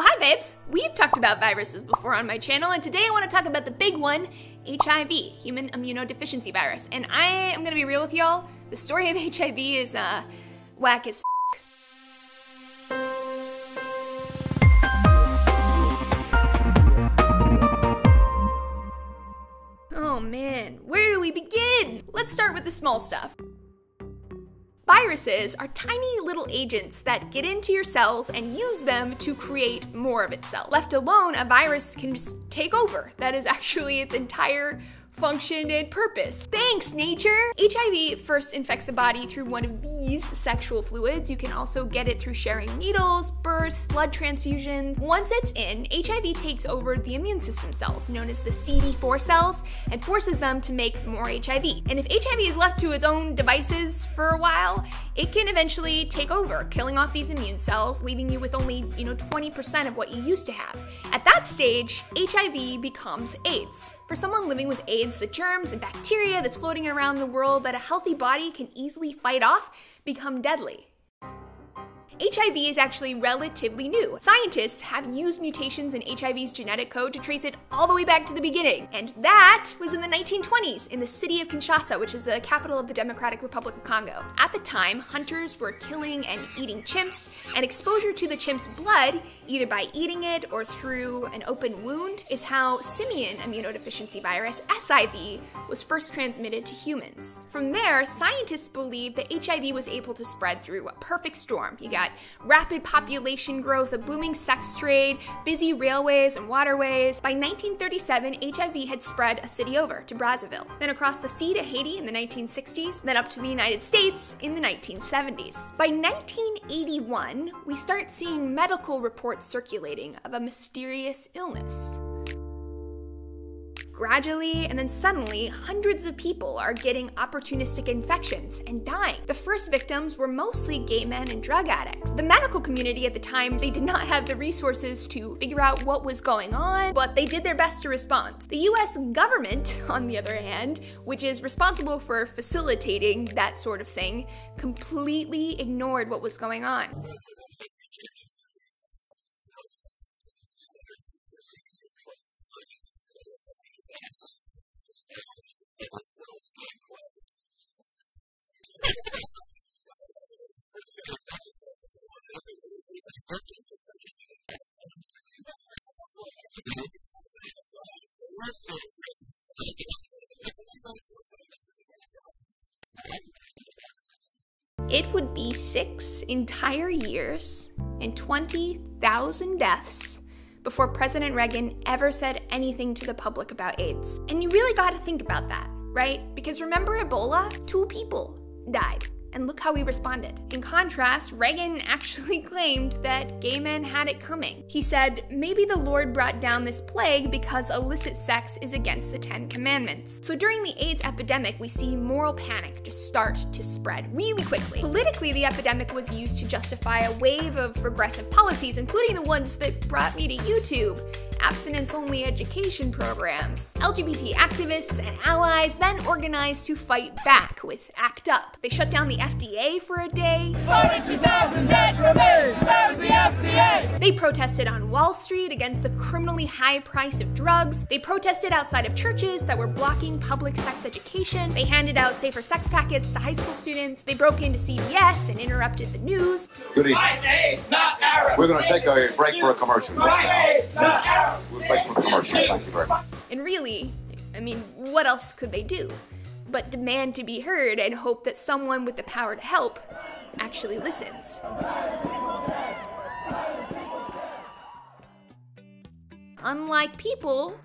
Oh, hi babes! We've talked about viruses before on my channel, and today I want to talk about the big one, HIV, human immunodeficiency virus. And I am gonna be real with y'all, the story of HIV is, uh, whack as Oh man, where do we begin? Let's start with the small stuff. Viruses are tiny little agents that get into your cells and use them to create more of itself. Left alone, a virus can just take over. That is actually its entire function, and purpose. Thanks, nature! HIV first infects the body through one of these sexual fluids. You can also get it through sharing needles, births, blood transfusions. Once it's in, HIV takes over the immune system cells, known as the CD4 cells, and forces them to make more HIV. And if HIV is left to its own devices for a while, it can eventually take over, killing off these immune cells, leaving you with only, you know, 20% of what you used to have. At that stage, HIV becomes AIDS. For someone living with AIDS, the germs and bacteria that's floating around the world that a healthy body can easily fight off become deadly. HIV is actually relatively new. Scientists have used mutations in HIV's genetic code to trace it all the way back to the beginning. And that was in the 1920s in the city of Kinshasa, which is the capital of the Democratic Republic of Congo. At the time, hunters were killing and eating chimps, and exposure to the chimp's blood, either by eating it or through an open wound, is how simian immunodeficiency virus, SIV, was first transmitted to humans. From there, scientists believe that HIV was able to spread through a perfect storm. You got rapid population growth, a booming sex trade, busy railways and waterways. By 1937, HIV had spread a city over to Brazzaville, then across the sea to Haiti in the 1960s, then up to the United States in the 1970s. By 1981, we start seeing medical reports circulating of a mysterious illness gradually, and then suddenly, hundreds of people are getting opportunistic infections and dying. The first victims were mostly gay men and drug addicts. The medical community at the time, they did not have the resources to figure out what was going on, but they did their best to respond. The US government, on the other hand, which is responsible for facilitating that sort of thing, completely ignored what was going on. It would be six entire years and 20,000 deaths before President Reagan ever said anything to the public about AIDS. And you really gotta think about that, right? Because remember Ebola? Two people died and look how he responded. In contrast, Reagan actually claimed that gay men had it coming. He said, maybe the Lord brought down this plague because illicit sex is against the Ten Commandments. So during the AIDS epidemic, we see moral panic just start to spread really quickly. Politically, the epidemic was used to justify a wave of regressive policies, including the ones that brought me to YouTube abstinence only education programs. LGBT activists and allies then organized to fight back with ACT UP. They shut down the FDA for a day. 42,000 dead remains! That was the FDA! They protested on Wall Street against the criminally high price of drugs. They protested outside of churches that were blocking public sex education. They handed out safer sex packets to high school students. They broke into CBS and interrupted the news. Good evening. We're going to take a break for a commercial. Break for a commercial. Thank you very much. And really, I mean, what else could they do but demand to be heard and hope that someone with the power to help actually listens? Unlike people,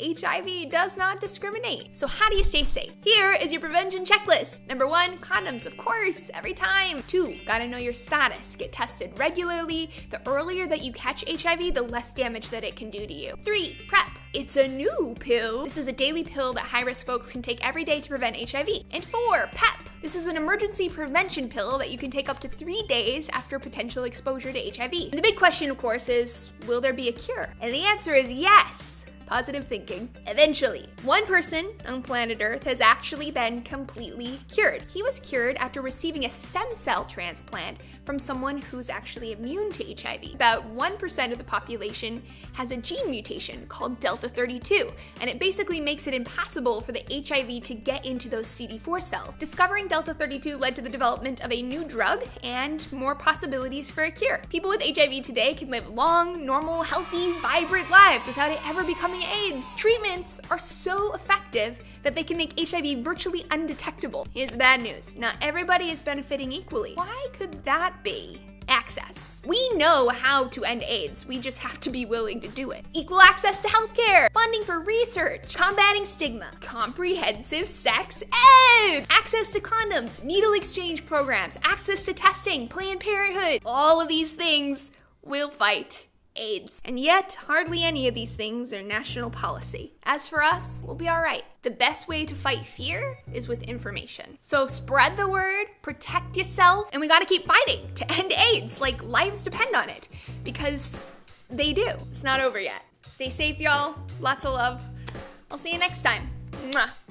HIV does not discriminate. So how do you stay safe? Here is your prevention checklist. Number one, condoms, of course, every time. Two, gotta know your status. Get tested regularly. The earlier that you catch HIV, the less damage that it can do to you. Three, PrEP. It's a new pill. This is a daily pill that high-risk folks can take every day to prevent HIV. And four, PEP. This is an emergency prevention pill that you can take up to three days after potential exposure to HIV. And the big question, of course, is will there be a cure? And the answer is yes positive thinking. Eventually, one person on planet Earth has actually been completely cured. He was cured after receiving a stem cell transplant from someone who's actually immune to HIV. About 1% of the population has a gene mutation called Delta 32, and it basically makes it impossible for the HIV to get into those CD4 cells. Discovering Delta 32 led to the development of a new drug and more possibilities for a cure. People with HIV today can live long, normal, healthy, vibrant lives without it ever becoming AIDS. Treatments are so effective that they can make HIV virtually undetectable. Here's the bad news not everybody is benefiting equally. Why could that be? Access. We know how to end AIDS, we just have to be willing to do it. Equal access to healthcare, funding for research, combating stigma, comprehensive sex ed, access to condoms, needle exchange programs, access to testing, Planned Parenthood. All of these things will fight AIDS. And yet, hardly any of these things are national policy. As for us, we'll be alright. The best way to fight fear is with information. So spread the word, protect yourself, and we gotta keep fighting to end AIDS. Like, lives depend on it. Because they do. It's not over yet. Stay safe, y'all. Lots of love. I'll see you next time. Mwah.